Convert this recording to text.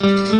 Mm-hmm.